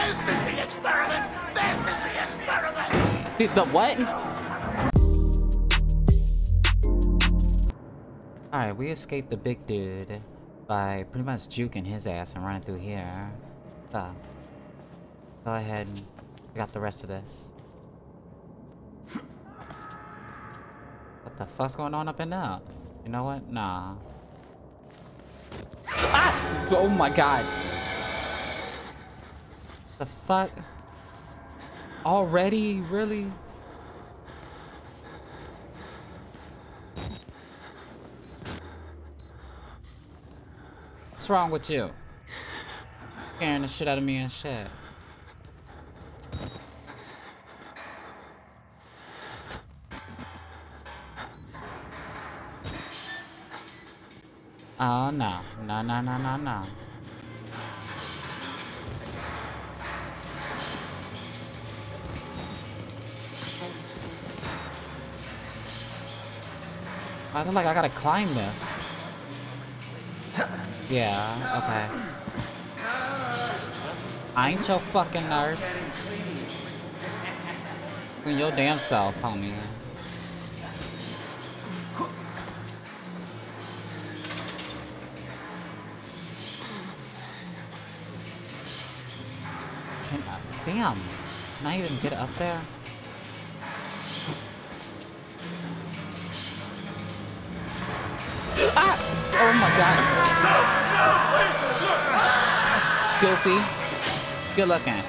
This is the experiment! This is the experiment! The, the what? Alright, we escaped the big dude by pretty much juking his ass and running through here. So, go ahead and got the rest of this. What the fuck's going on up in there? You know what? Nah. Ah! Oh my god. The fuck? Already? Really? What's wrong with you? Scaring the shit out of me and shit. Oh no, no, no, no, no, no. I feel like I gotta climb this. Yeah, okay. I ain't your fucking nurse. Clean your damn self, homie. Can I, damn. Can I even get up there? God. Goofy. Good looking.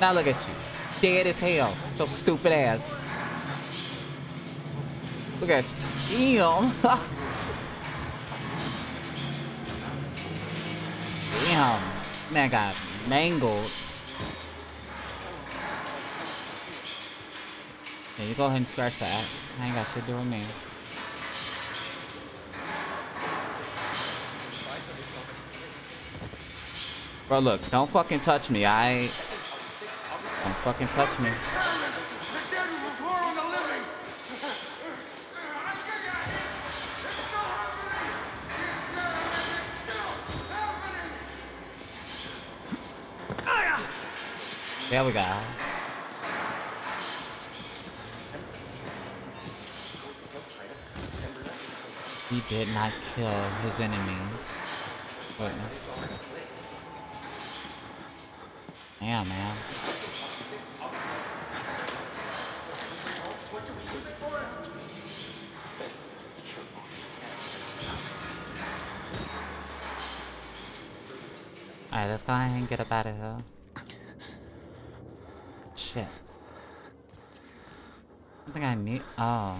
Now look at you. Dead as hell. So stupid ass. Look at you. Damn. Damn. Man got mangled. Yeah, you go ahead and scratch that. I ain't got shit to do with me. Bro, look, don't fucking touch me. I don't fucking touch me. There we go. He did not kill his enemies. Witness. Yeah, man. Alright, let's go ahead and get up out of here. Shit. I think I need. Oh.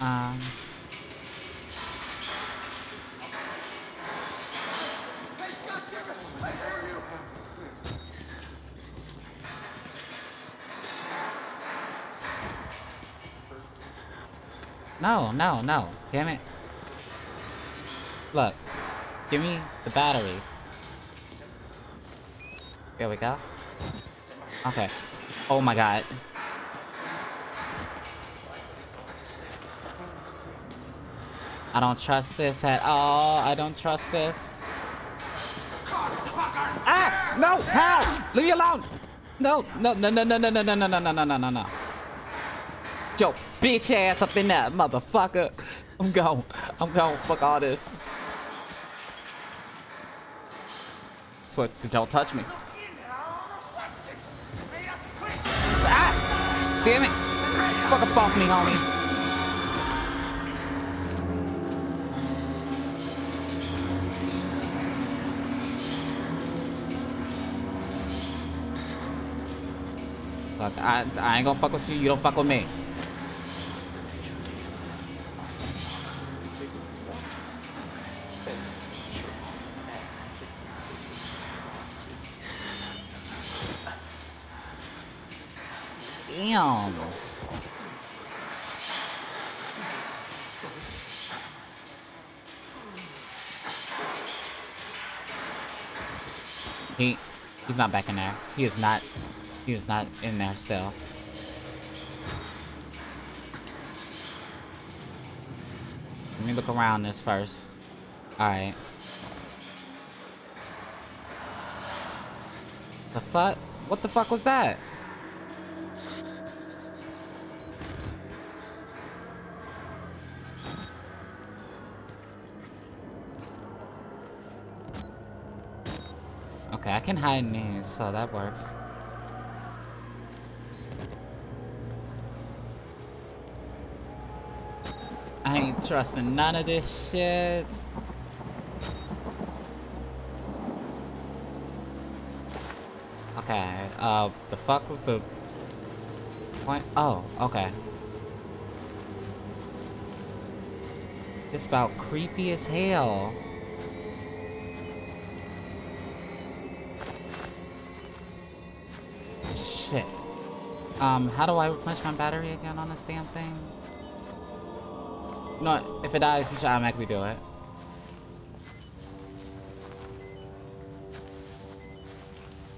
Um. Hey, goddammit! I hear you! No, no, no. Damn it. Look. Give me the batteries. There we go. Okay. Oh my god. I don't trust this at all. I don't trust this. Ah! No! Help! Leave me alone! No! No! No! No! No! No! No! No! No! No! No! No! No! No! Bitch ass up in that motherfucker. I'm going. I'm going. Fuck all this. So don't touch me. Ah! Damn it! Fuck up off me, homie. I, I ain't gonna fuck with you. You don't fuck with me. He's not back in there. He is not, he is not in there still. Let me look around this first. Alright. The fuck? What the fuck was that? Can hide in so that works. I ain't trusting none of this shit. Okay, uh, the fuck was the point? Oh, okay. It's about creepy as hell. Shit. Um, how do I replenish my battery again on this damn thing? No, if it dies, you should automatically do it.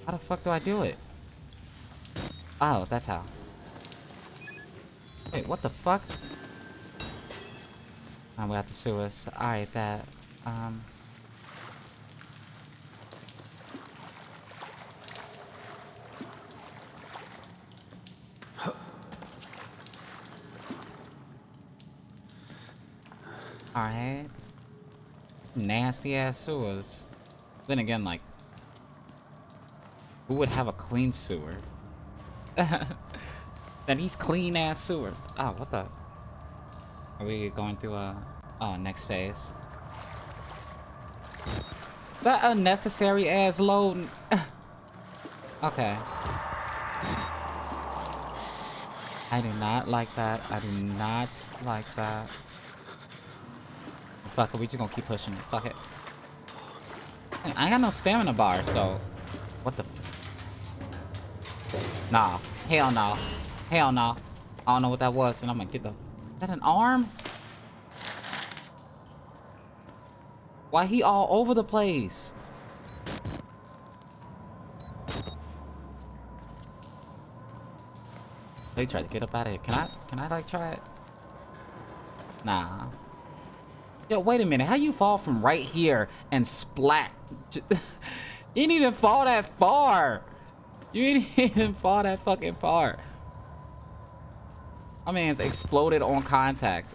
How the fuck do I do it? Oh, that's how. Wait, what the fuck? Oh, we have the sewers. Alright, that. Um... Alright. Nasty ass sewers. Then again, like, who would have a clean sewer? then he's clean ass sewer. Oh, what the? Are we going through a oh next phase? That unnecessary ass load. okay. I do not like that. I do not like that. Fuck it, we just gonna keep pushing it. Fuck it. I ain't got no stamina bar, so... What the Nah. Hell no. Hell no. I don't know what that was, and I'm gonna get the... Is that an arm? Why he all over the place? They tried to get up out of here. Can I, can I like try it? Nah. Yo, wait a minute. How you fall from right here and splat? you didn't even fall that far. You didn't even fall that fucking far. My man's exploded on contact.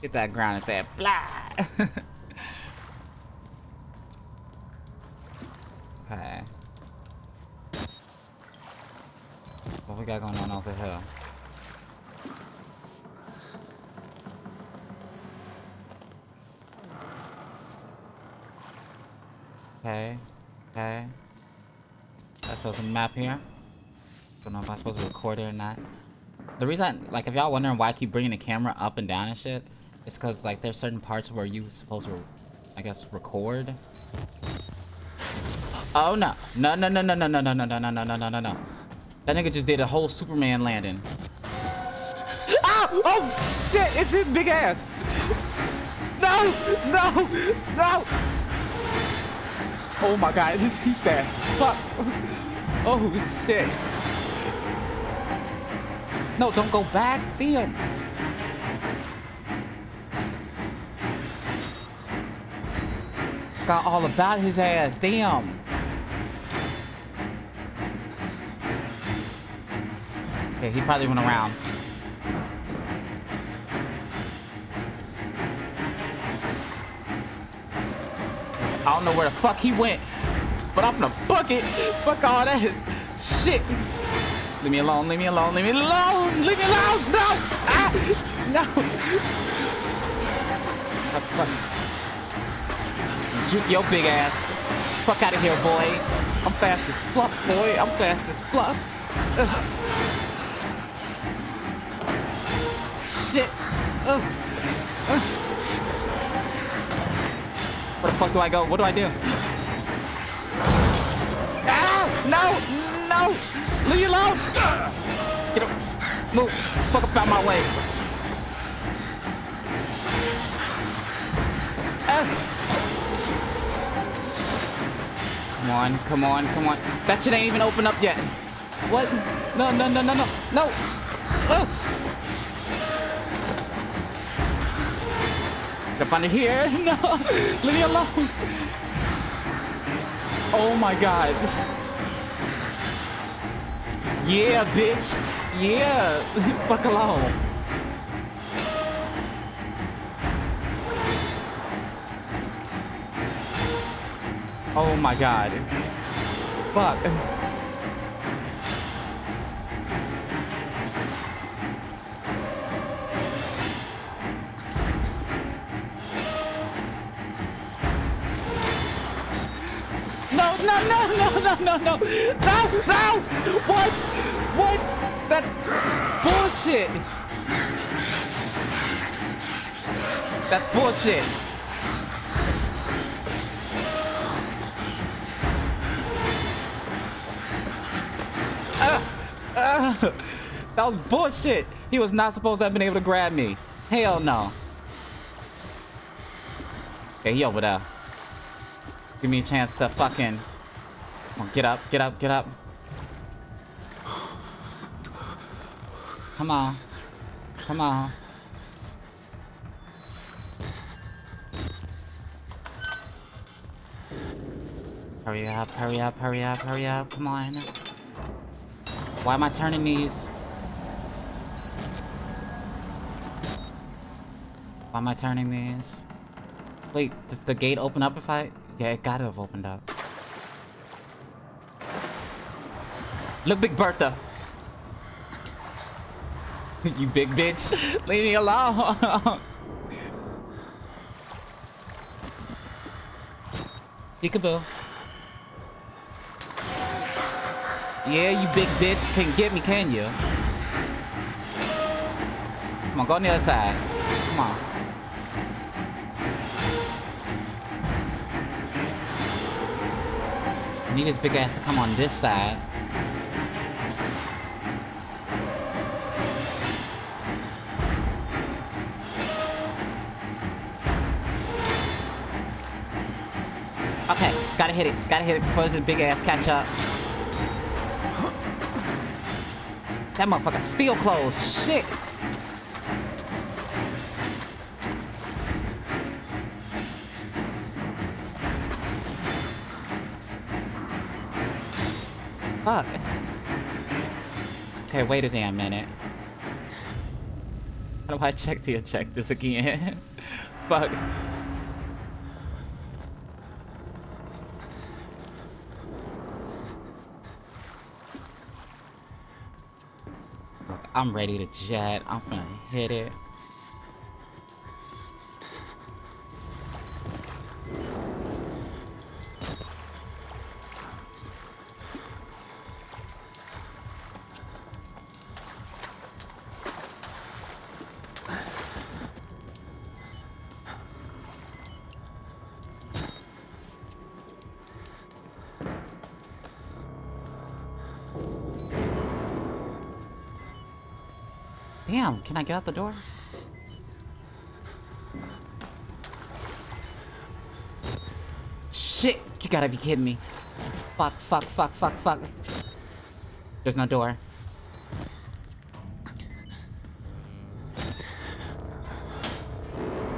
Hit that ground and say blah. okay. What we got going on over here? Okay. Okay. That's a map here. Don't know if I'm supposed to record it or not. The reason, like, if y'all wondering why I keep bringing the camera up and down and shit, it's because, like, there's certain parts where you supposed to, I guess, record. Oh, no. No, no, no, no, no, no, no, no, no, no, no, no, no, no. That nigga just did a whole Superman landing. Oh! Oh, shit! It's his big ass! No! No! No! Oh my god, he's fast. Fuck. Oh shit. No, don't go back. Damn. Got all about his ass. Damn. Okay, he probably went around. I don't know where the fuck he went, but I'm gonna book it. Fuck all that shit. Leave me alone, leave me alone, leave me alone, leave me alone, no! Ah! No! Juke your big ass. Fuck out of here, boy. I'm fast as fluff, boy. I'm fast as fluff. Ugh. Shit. Ugh. Where the fuck do I go? What do I do? Ah! No! No! Leave me alone! Get up! Move! Fuck up out my way! Ah. Come on, come on, come on. That shit ain't even open up yet. What? No, no, no, no, no, no! Oh! Under here. No, leave me alone. Oh my god. Yeah, bitch. Yeah. Fuck alone. Oh my god. Fuck. No, no, no, no, no. What? What? That bullshit. That's bullshit. that was bullshit. He was not supposed to have been able to grab me. Hell no. Okay, he over there. Give me a chance to fucking... Come on, get up, get up, get up. Come on. Come on. Hurry up, hurry up, hurry up, hurry up. Come on. Why am I turning these? Why am I turning these? Wait, does the gate open up if I... Yeah, it gotta have opened up. Look, Big Bertha. you big bitch. Leave me alone. Peekaboo. Yeah, you big bitch. can't get me, can you? Come on, go on the other side. Come on. I need his big ass to come on this side. Gotta hit it. Gotta hit it before his big ass catch up. That motherfucker steel clothes. Shit. Fuck. Okay, wait a damn minute. How do I check to check this again? Fuck. I'm ready to jet. I'm finna hit it. Damn, can I get out the door? Shit, you gotta be kidding me. Fuck, fuck, fuck, fuck, fuck. There's no door.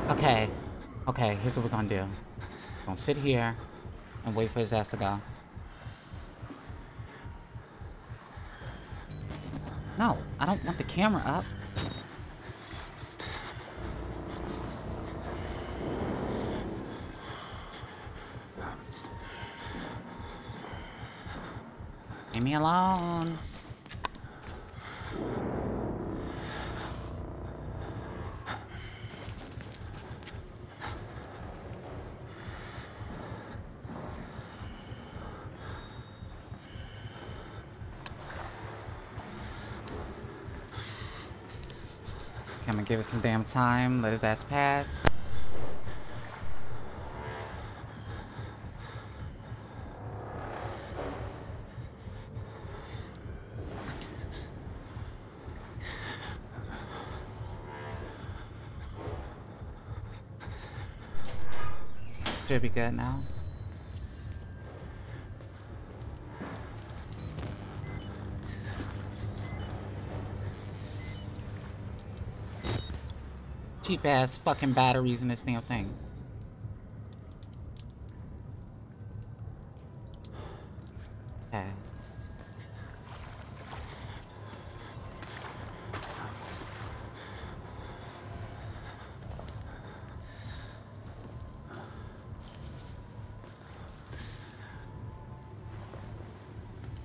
Okay. Okay, here's what we're gonna do. We're gonna sit here and wait for his ass to go. No, I don't want the camera up. Leave me alone. I'm gonna give it some damn time. Let his ass pass. Should be good now. cheap ass fucking batteries in this damn thing. Okay.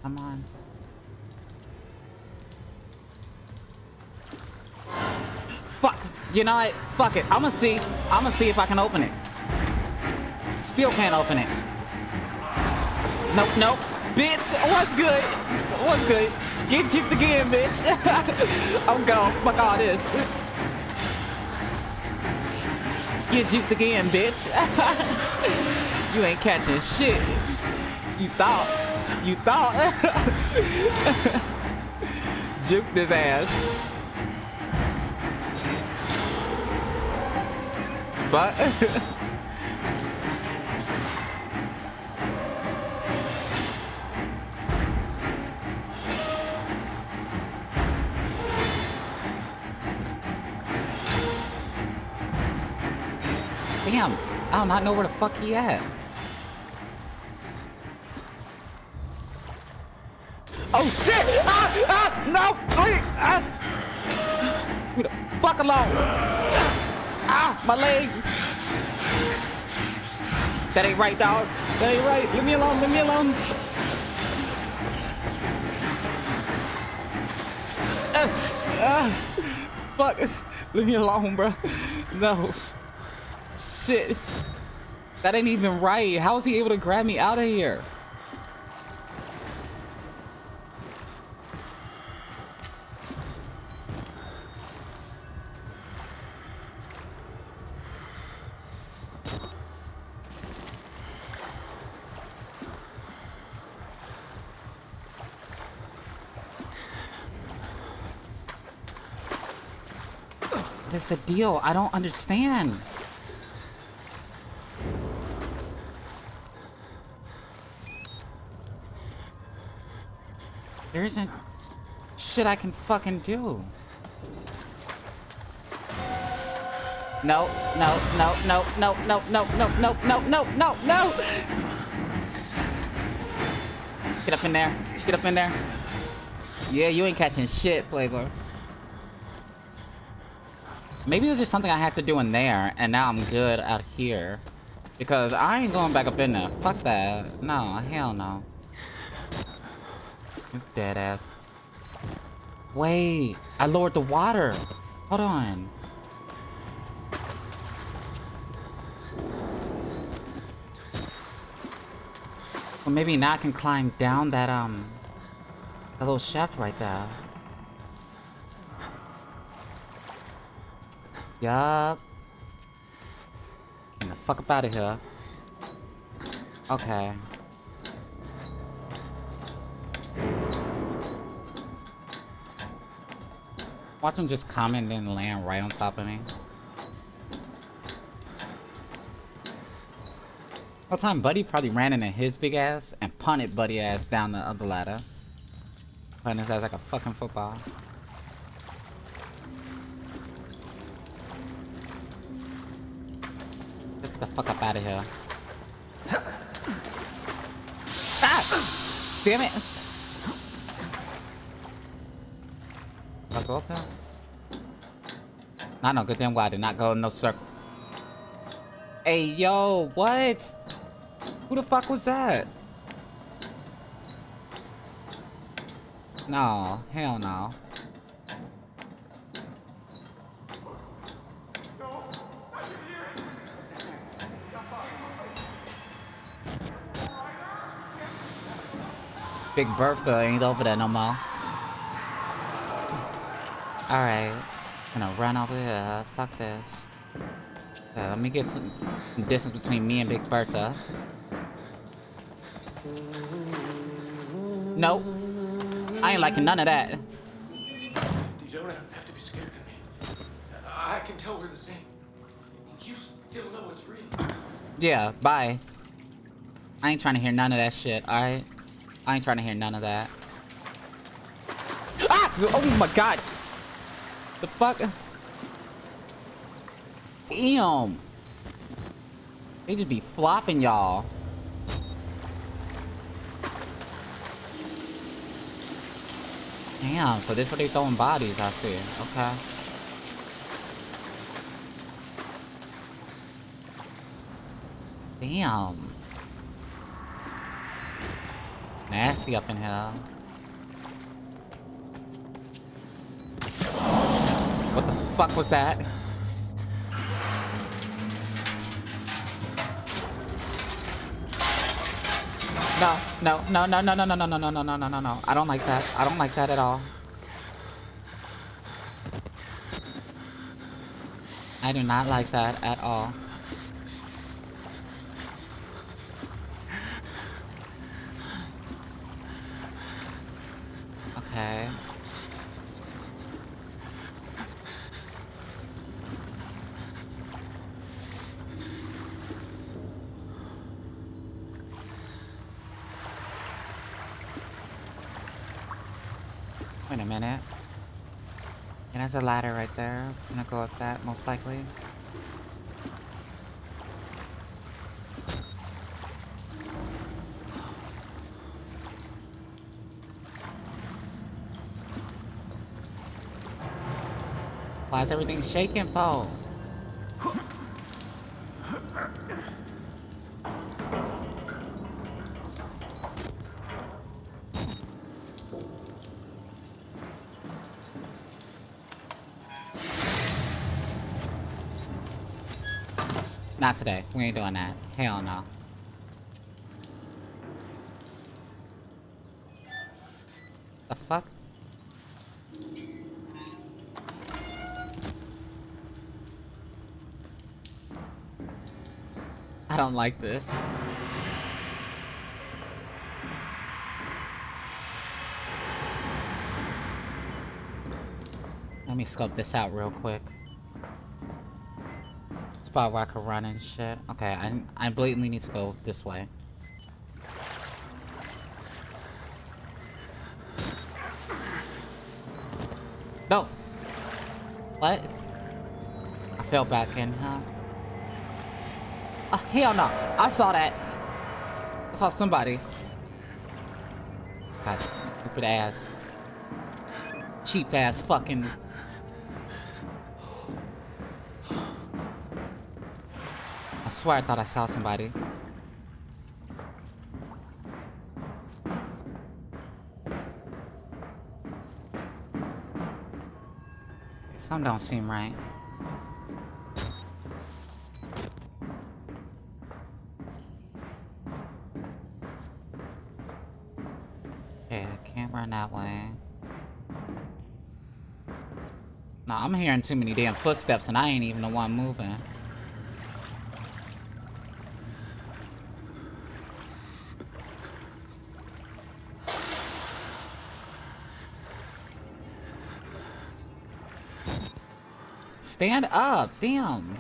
Come on. Fuck. You know what? Fuck it. I'ma see. I'ma see if I can open it. Still can't open it. Nope, nope. Bitch, what's good? What's good? Get juked again, bitch. I'm gone. Fuck all this. Get juked again, bitch. you ain't catching shit. You thought. You thought. Juke this ass. But Damn, I do not know where the fuck he at. Oh shit! Ah! Ah! No! Please! Ah! Leave the fuck alone! My legs! That ain't right, dog. That ain't right. Leave me alone. Leave me alone. Uh, uh, fuck. Leave me alone, bro. No. Shit. That ain't even right. How is he able to grab me out of here? The deal? I don't understand. There isn't shit I can fucking do. No, no, no, no, no, no, no, no, no, no, no, no, no! Get up in there. Get up in there. Yeah, you ain't catching shit, Playboy. Maybe there's just something I had to do in there, and now I'm good out here. Because I ain't going back up in there. Fuck that. No, hell no. It's dead ass. Wait, I lowered the water. Hold on. Well, maybe now I can climb down that, um, that little shaft right there. Yup. Get the fuck up out of here. Okay. Watch him just come and then land right on top of me. Whole time Buddy probably ran into his big ass and punted Buddy ass down the other ladder. Putting his ass like a fucking football. Get the fuck up out of here. ah! Damn it! I go up here? Nah, no, good damn well I did not go in no circle. Hey, yo, what? Who the fuck was that? No, hell no. Big Bertha ain't over there no more. Alright. Gonna run over here. Fuck this. Let me get some distance between me and Big Bertha. Nope. I ain't liking none of that. You don't have to be scared of me. I can tell we're the same. You still know it's real. Yeah, bye. I ain't trying to hear none of that shit, alright? I ain't trying to hear none of that. Ah! Oh my god! The fuck? Damn. They just be flopping y'all. Damn, so this where they throwing bodies, I see. Okay. Damn. Nasty up in here. What the fuck was that? No, no, no, no, no, no, no, no, no, no, no, no, no, no, no. I don't like that. I don't like that at all. I do not like that at all. Okay. Wait a minute. And there's a ladder right there. I'm gonna go up that, most likely. Why is everything shaking, for? Not today. We ain't doing that. Hell no. Don't like this. Let me scope this out real quick. Spot where I could run and shit. Okay, I, I blatantly need to go this way. No! What? I fell back in, huh? Hell no! I saw that! I saw somebody. God, stupid ass. Cheap ass fucking I swear I thought I saw somebody. Some don't seem right. Hearing too many damn footsteps and I ain't even the one moving. Stand up, damn.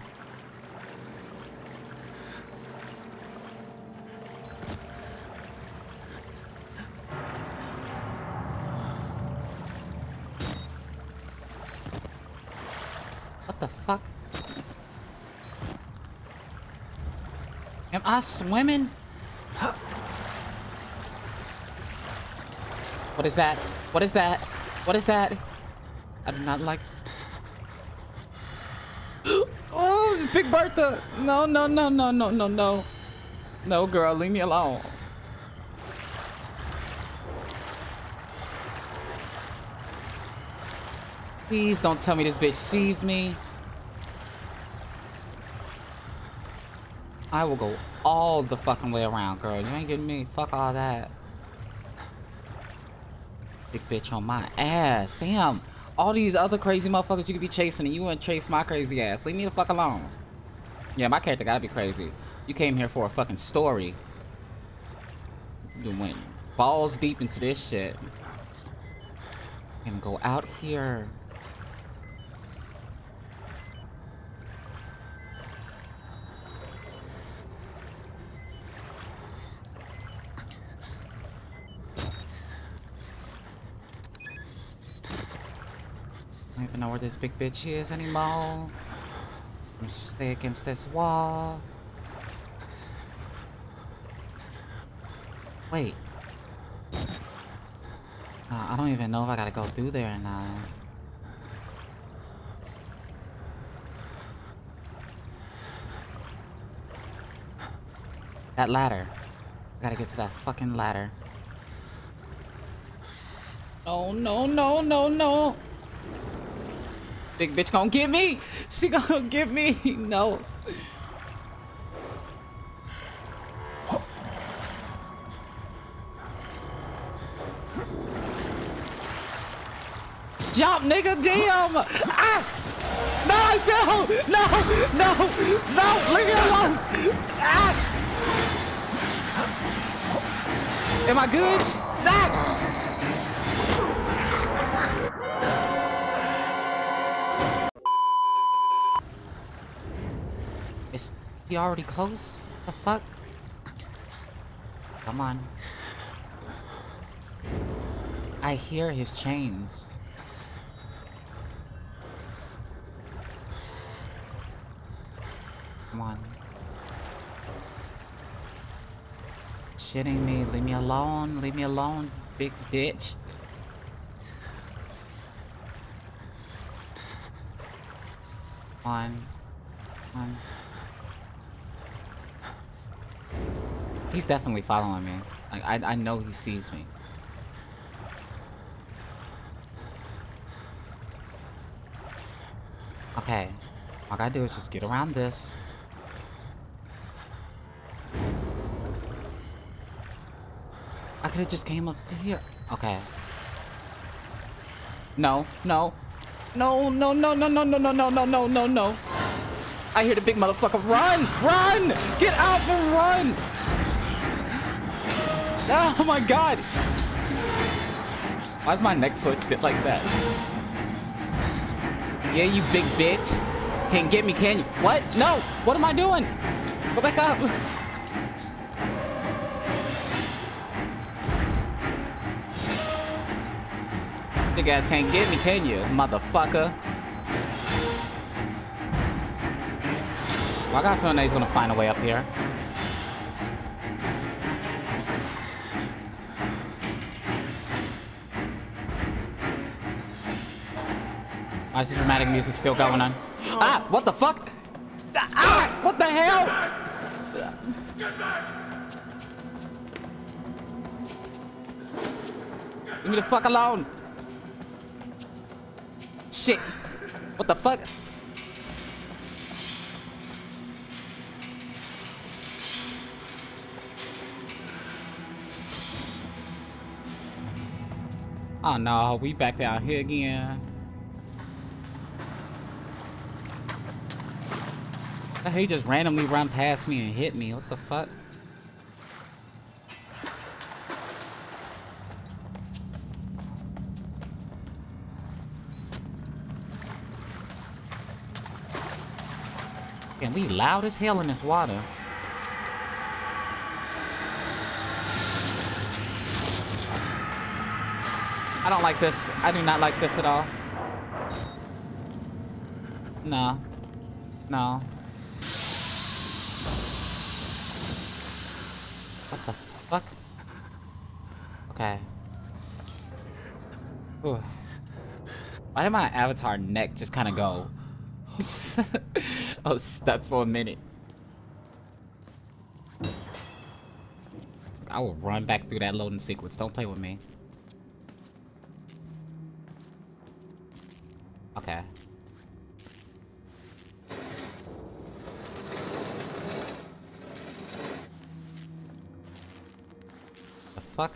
What the fuck? I swimming? What is that? What is that? What is that? I do not like Oh, it's Big Bertha. No, no, no, no, no, no, no. No, girl, leave me alone. Please don't tell me this bitch sees me. I will go all the fucking way around, girl. You ain't getting me. Fuck all that. Big bitch on my ass. Damn all these other crazy motherfuckers you could be chasing and you wouldn't chase my crazy ass. Leave me the fuck alone. Yeah, my character gotta be crazy. You came here for a fucking story. You went balls deep into this shit. And go out here. Don't even know where this big bitch is anymore. I'm just stay against this wall. Wait. Uh, I don't even know if I gotta go through there or not. That ladder. I gotta get to that fucking ladder. Oh no no no no! Big bitch gonna get me! She gonna get me! No. Jump, nigga, damn! Ah! No, I fell! No, no, no, leave me alone! Ah! Am I good? Ah! He already close? The fuck? Come on. I hear his chains. Come on. Shitting me. Leave me alone. Leave me alone, big bitch. Come on. Come on. He's definitely following me. Like I, I know he sees me. Okay. All I gotta do is just get around this. I could have just came up here. Okay. No, no. No, no, no, no, no, no, no, no, no, no, no, no. I hear the big motherfucker. Run! Run! Get out and run! Oh my god! Why is my neck twisted like that? Yeah, you big bitch. Can't get me, can you? What? No! What am I doing? Go back up! You guys can't get me, can you, motherfucker? Well, I got a feeling that he's gonna find a way up here. Why is the dramatic music still going on? Ah! What the fuck? Ah! What the hell? Leave me the fuck alone! Shit! What the fuck? Oh no, we back down here again. He just randomly run past me and hit me. What the fuck? And we loud as hell in this water. I don't like this. I do not like this at all. No. No. What the fuck? Okay. Ooh. Why did my avatar neck just kind of go? I was stuck for a minute. I will run back through that loading sequence. Don't play with me. Okay. The fuck?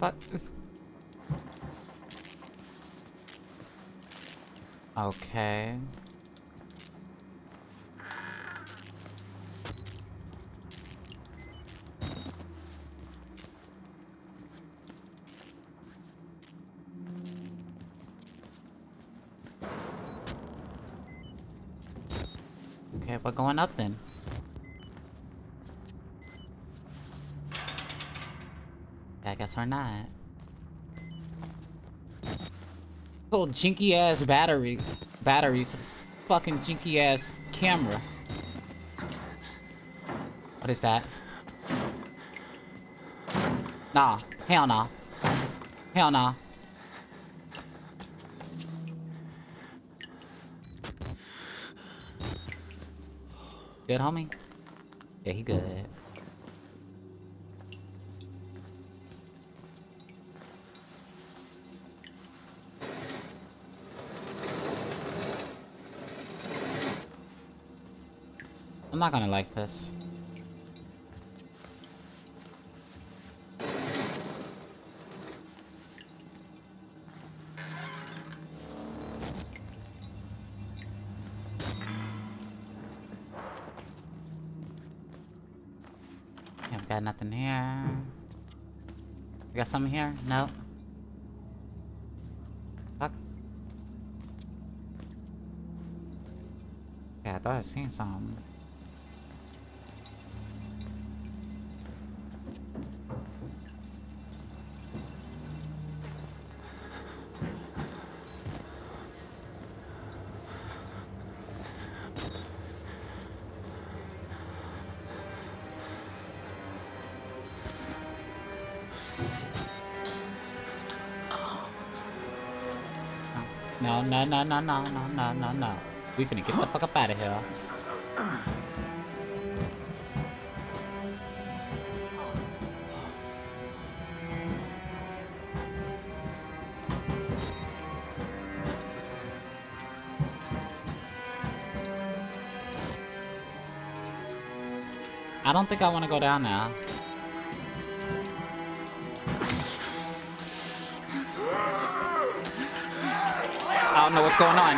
Fuck? Okay. Okay, we're going up then. Guess we're not. Little jinky ass battery, battery for this fucking jinky ass camera. What is that? Nah, hell nah. Hell nah. Good, homie? Yeah, he good. Not gonna like this. I've got nothing here. You got something here? No. Fuck. Yeah, I thought I seen something. no, no, no, no, no, no, no, no. We finna get the fuck up out of here. I don't think I want to go down there. Don't know what's going on.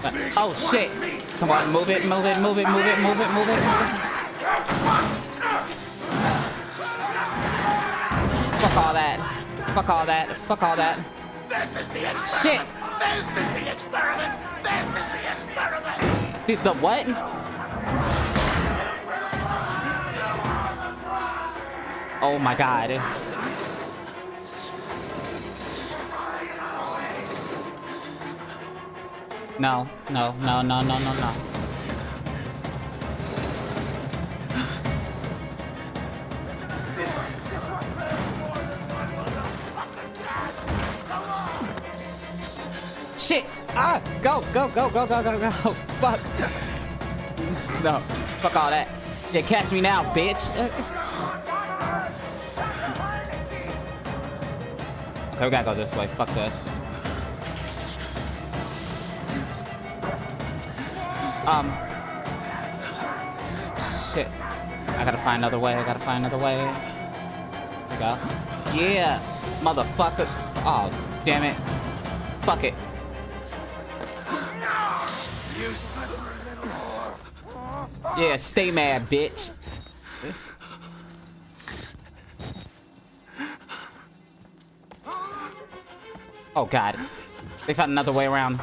But, oh shit! Come on, move it, move it, move it, move it, move it, move it. Fuck all that. Fuck all that. Fuck all that. This is the experiment. Shit! This is the experiment. This is the experiment. The, the what? Oh my god. No, no, no, no, no, no, no. Shit! Ah! Go, go, go, go, go, go, go! Fuck! No, fuck all that. Yeah, catch me now, bitch! Okay, we gotta go this way. Fuck this. Um. Shit. I gotta find another way. I gotta find another way. There we go. Yeah! Motherfucker. Oh, damn it. Fuck it. Yeah, stay mad, bitch. Oh god. They found another way around.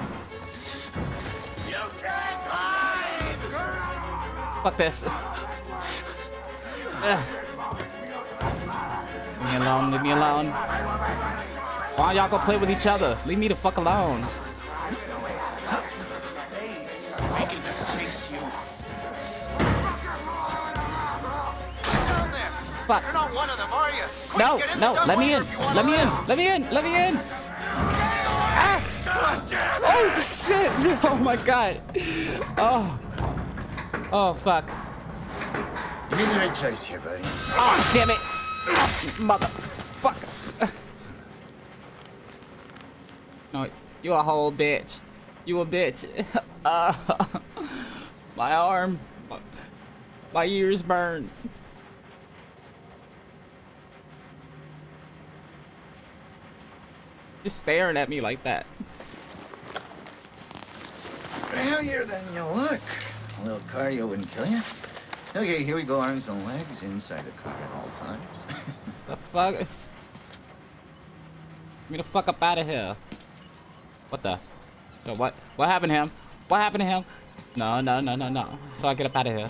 Fuck this. Leave me alone, leave me alone. Why y'all go play with each other? Leave me the fuck alone. Fuck. You're not one of them, are you? Quick, No, in no, let me in. Let me in. Let me in. Let me in. Ah! Oh shit! Oh my god. Oh. Oh fuck. You're in the right place here, buddy. Oh damn it! Motherfucker. No, you a whole bitch. You a bitch. Uh, my arm. My, my ears burn. Just staring at me like that. Heavier than you look. A little cardio wouldn't kill you. Okay, here we go. Arms and legs inside the car at all times. The fuck? Get me the fuck up out of here. What the? So what? What happened to him? What happened to him? No, no, no, no, no. So I get up out of here.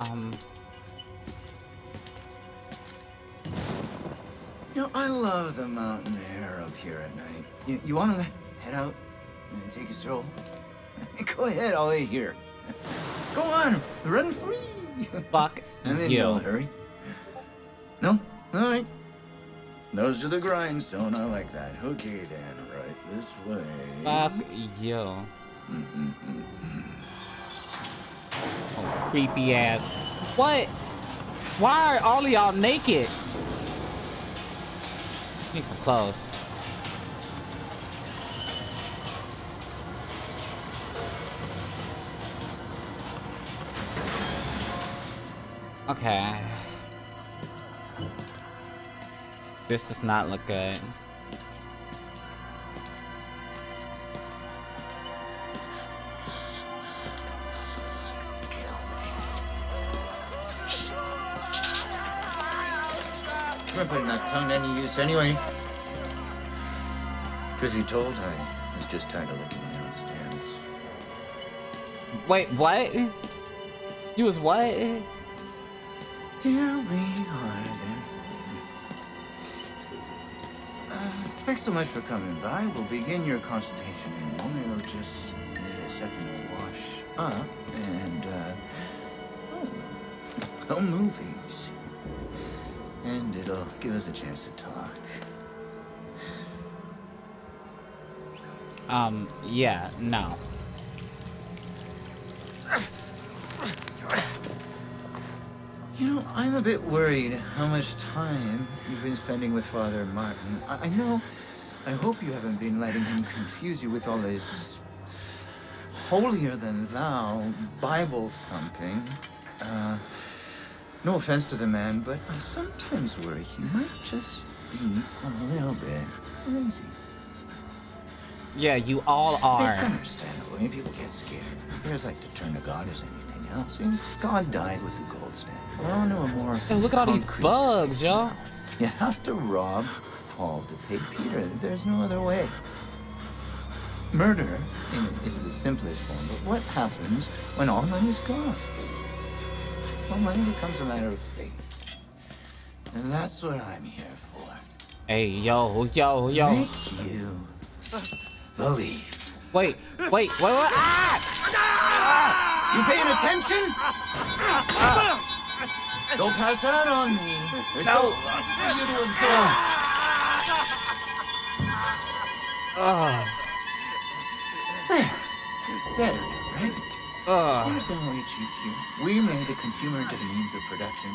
Um. You know, I love the mountain air up here at night. You, you want to head out and take a stroll? Go ahead, I'll wait here. Go on, run free. Fuck I'm in you. no hurry. No? All right. Nose to the grindstone, I like that. Okay then, right this way. Fuck you. Mm-hmm. Oh, creepy ass. What? Why are all of y'all naked? Need some clothes. Okay. This does not look good. Putting that tongue to any use anyway. Truth be told, I was just tired of looking downstairs. Wait, what? You was what? Here we are then. Uh, thanks so much for coming by. We'll begin your consultation in a moment. It'll just need a second to wash up and, uh, oh, well, movies. Give us a chance to talk. Um, yeah, no. You know, I'm a bit worried how much time you've been spending with Father Martin. I, I know. I hope you haven't been letting him confuse you with all this holier than thou Bible thumping. Uh, no offense to the man, but I sometimes worry he might just be a little bit crazy. Yeah, you all are. It's understandable. Mean, people get scared. There's like to turn to God as anything else. I mean, God died with the gold standard. Oh, no a more Hey, look at all these bugs, y'all. You have to rob Paul to pay Peter. There's no other way. Murder is the simplest form, but what happens when all money's gone? Well, money becomes a matter of faith. And that's what I'm here for. Hey, yo, yo, yo. Make you believe. Wait, wait, wait, wait. Ah! You paying attention? Don't pass that on me. There's No. so much for you to absorb. There. Better, right? Ugh. Here's how we cheat you. We made the consumer into the means of production.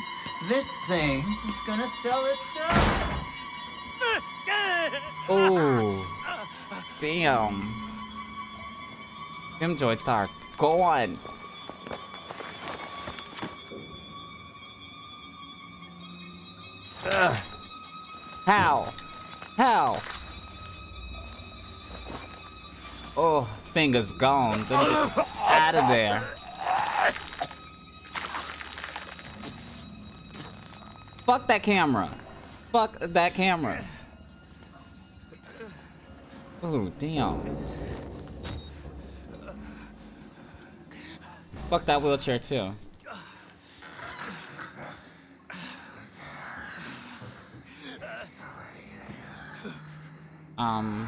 This thing is gonna sell itself. Oh. Damn. Them joints are gone. Ugh. How? How? Oh, fingers gone. Out of there. Fuck that camera. Fuck that camera. Oh, damn. Fuck that wheelchair too. Um.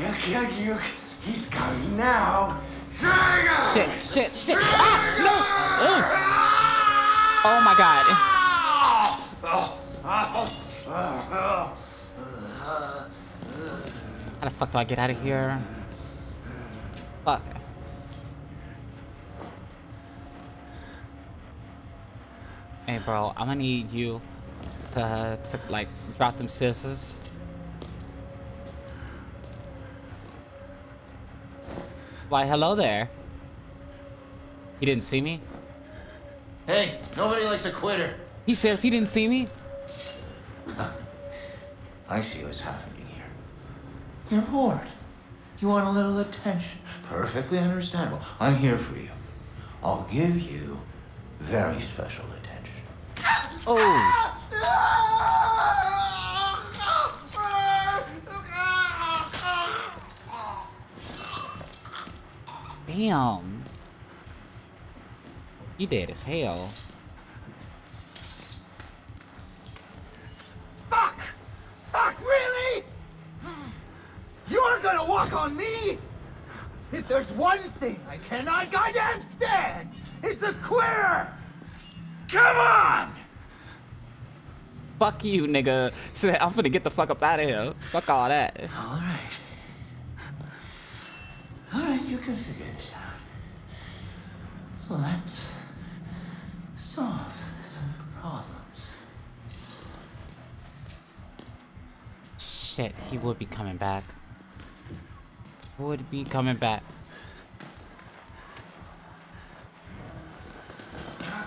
He's coming now. Shit, shit, shit. Ah! No! Ugh. Oh my god. How the fuck do I get out of here? Fuck. Hey, bro, I'm gonna need you to, to like drop them scissors. Why, hello there. He didn't see me? Hey, nobody likes a quitter. He says he didn't see me. I see what's happening here. You're bored. You want a little attention. Perfectly understandable. I'm here for you. I'll give you very special attention. Oh, damn. He dead as hell. Fuck! Fuck, really? You aren't gonna walk on me? If there's one thing I cannot goddamn stand, it's a queer! Come on! Fuck you, nigga. So I'm gonna get the fuck up out of here. Fuck all that. All right. All right, you can figure this out. Let's solve some problems. Shit, he would be coming back. Would be coming back.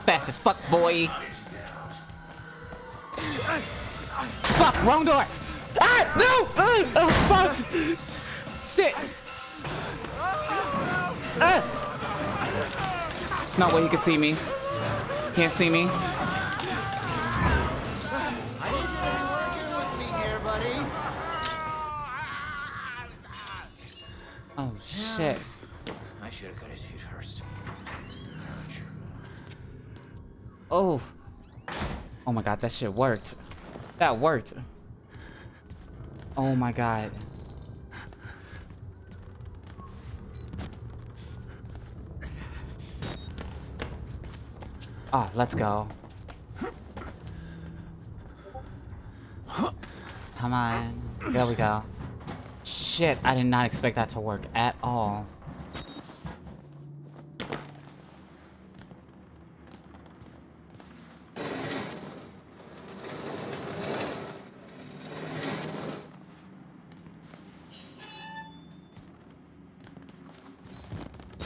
Fast as fuck, boy. Fuck, wrong door. Ah, no! Uh, oh, fuck! Shit! Ah! It's not where you can see me. Can't see me. Oh shit. I should have got his feet first. Not your move. Oh. Oh my god, that shit worked. That worked. Oh my god. Ah, let's go. Come on. There we go. Shit, I did not expect that to work at all.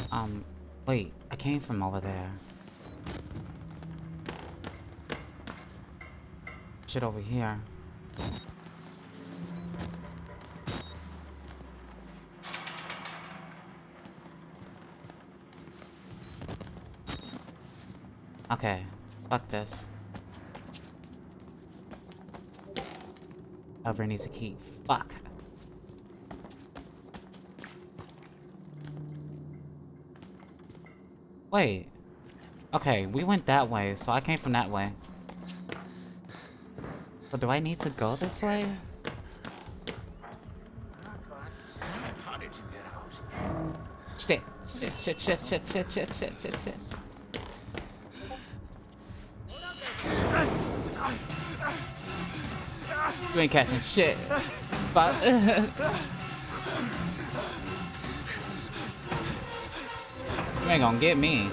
Um, wait, I came from over there. Shit over here. Okay, fuck this. Whoever needs a key. Fuck. Wait. Okay, we went that way, so I came from that way. Do I need to go this way? Shit, shit, shit, shit, shit, shit, shit, shit, shit. You ain't catching shit. But You ain't gonna get me.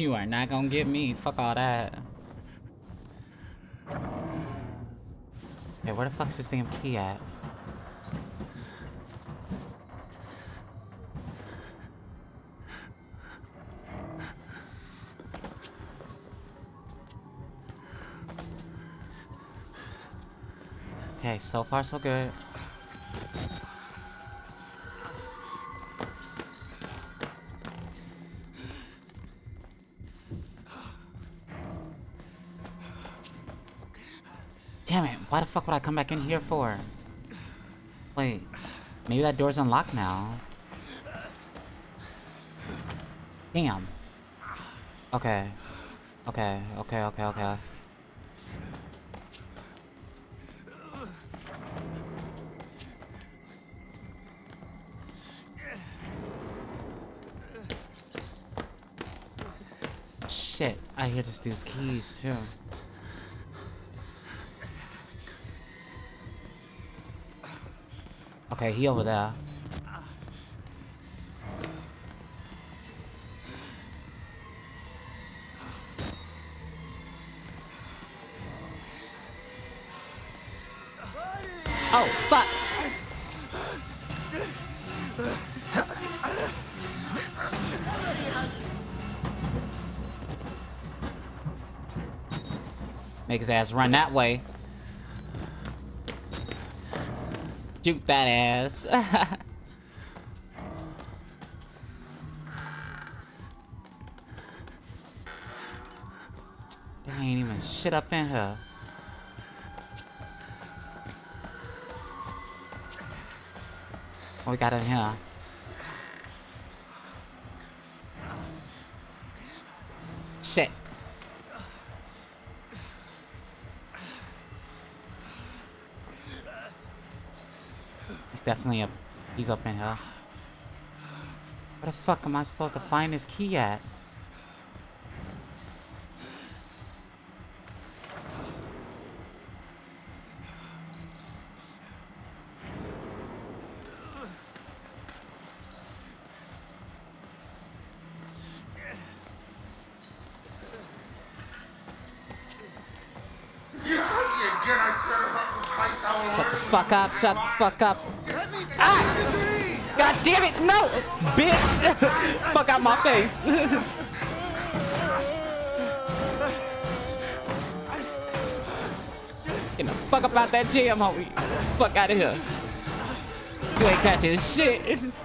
You are not gonna get me. Fuck all that. Hey, where the fuck's this damn key at? Okay, so far so good. Why the fuck would I come back in here for? Wait, maybe that door's unlocked now. Damn. Okay. Okay, okay, okay, okay. Shit, I hear this dude's keys too. Okay, he over there. Oh, fuck! Make his ass run that way. Shoot that ass. there ain't even shit up in here. What we got in here? Shit. Definitely up. He's up in here. Where the fuck am I supposed to find this key at? Fuck up, shut the fuck up. Damn it, no! Bitch! fuck out my face. Get the fuck up out that jam, homie. Fuck out of here. You ain't catching shit.